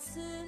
Xưa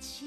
지